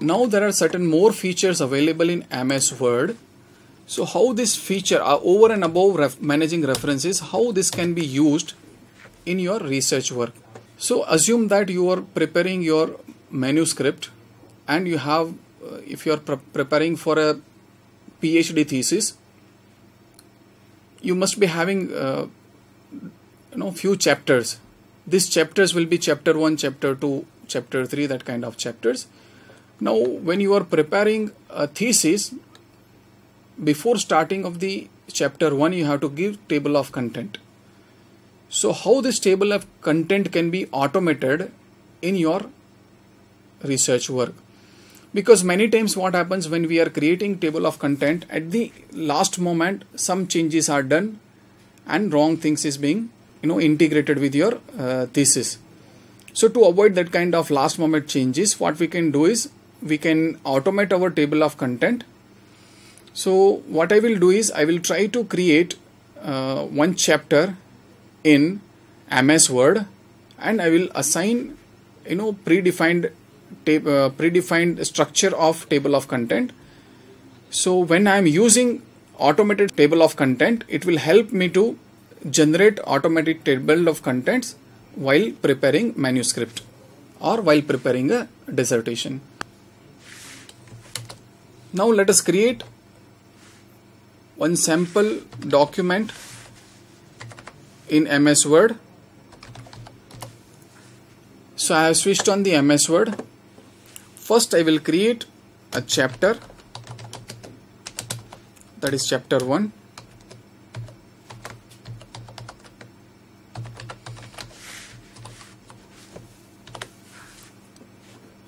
now there are certain more features available in MS Word. So how this feature uh, over and above ref managing references, how this can be used in your research work. So assume that you are preparing your manuscript and you have, uh, if you are pre preparing for a PhD thesis, you must be having, uh, you know, few chapters. These chapters will be chapter 1, chapter 2, chapter 3, that kind of chapters now, when you are preparing a thesis, before starting of the chapter 1, you have to give table of content. So, how this table of content can be automated in your research work? Because many times what happens when we are creating table of content, at the last moment, some changes are done and wrong things is being you know integrated with your uh, thesis. So to avoid that kind of last moment changes, what we can do is we can automate our table of content. So what I will do is I will try to create uh, one chapter in MS Word and I will assign you know predefined uh, predefined structure of table of content. So when I am using automated table of content it will help me to generate automatic table of contents while preparing manuscript or while preparing a dissertation now let us create one sample document in MS Word. So I have switched on the MS Word. First I will create a chapter that is chapter 1.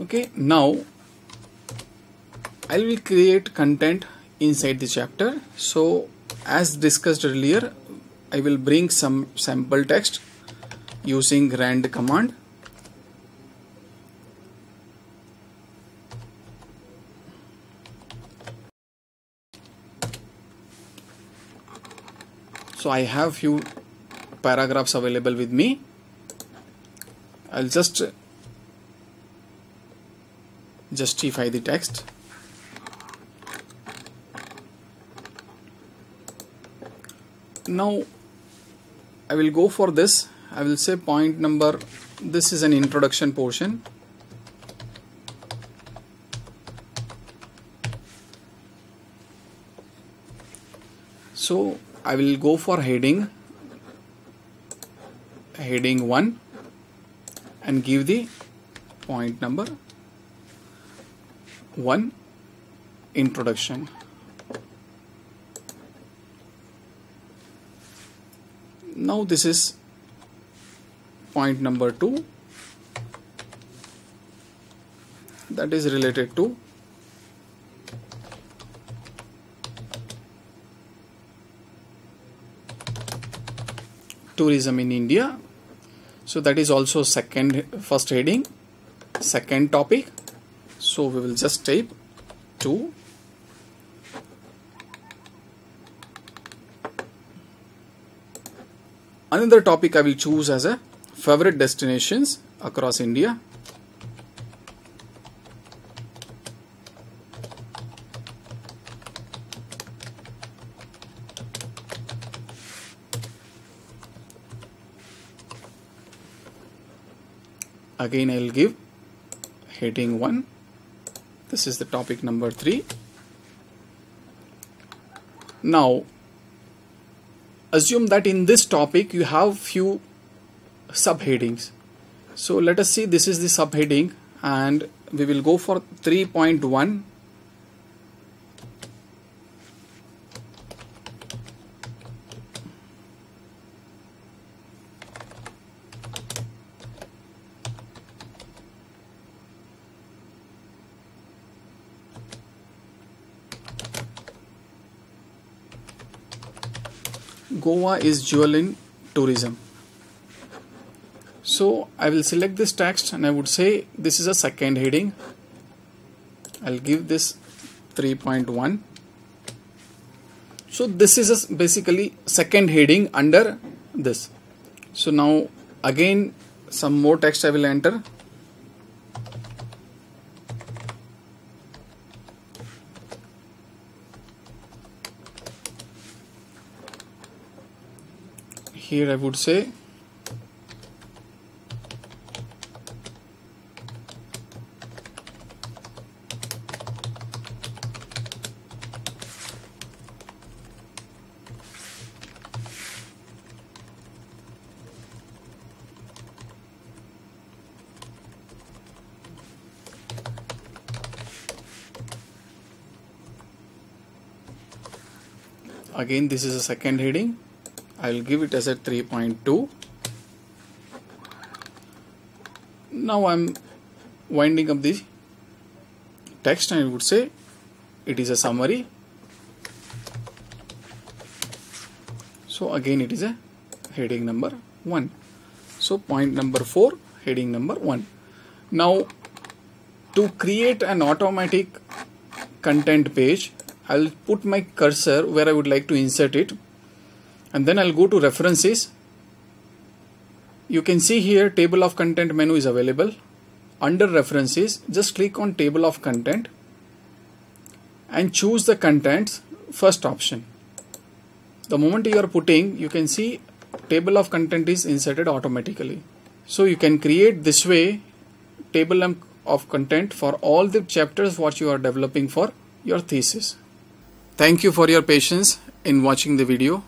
Okay, now I will create content inside the chapter. So as discussed earlier, I will bring some sample text using rand command. So I have few paragraphs available with me. I'll just justify the text. Now I will go for this. I will say point number this is an introduction portion. So I will go for heading heading 1 and give the point number 1 introduction now this is point number 2 that is related to tourism in India. So that is also second first heading second topic. So we will just type 2 Another topic I will choose as a favorite destinations across India. Again I will give heading 1. This is the topic number 3. Now assume that in this topic you have few subheadings. So let us see this is the subheading and we will go for 3.1 Goa is jewel in tourism. So I will select this text and I would say this is a second heading. I'll give this 3.1. So this is basically second heading under this. So now again some more text I will enter. Here I would say. Again this is a second heading I'll give it as a 3.2 now I'm winding up the text and I would say it is a summary. So again it is a heading number 1 so point number 4 heading number 1 now to create an automatic content page I'll put my cursor where I would like to insert it and then I'll go to references. You can see here table of content menu is available. Under references just click on table of content and choose the contents first option. The moment you are putting you can see table of content is inserted automatically. So you can create this way table of content for all the chapters what you are developing for your thesis. Thank you for your patience in watching the video.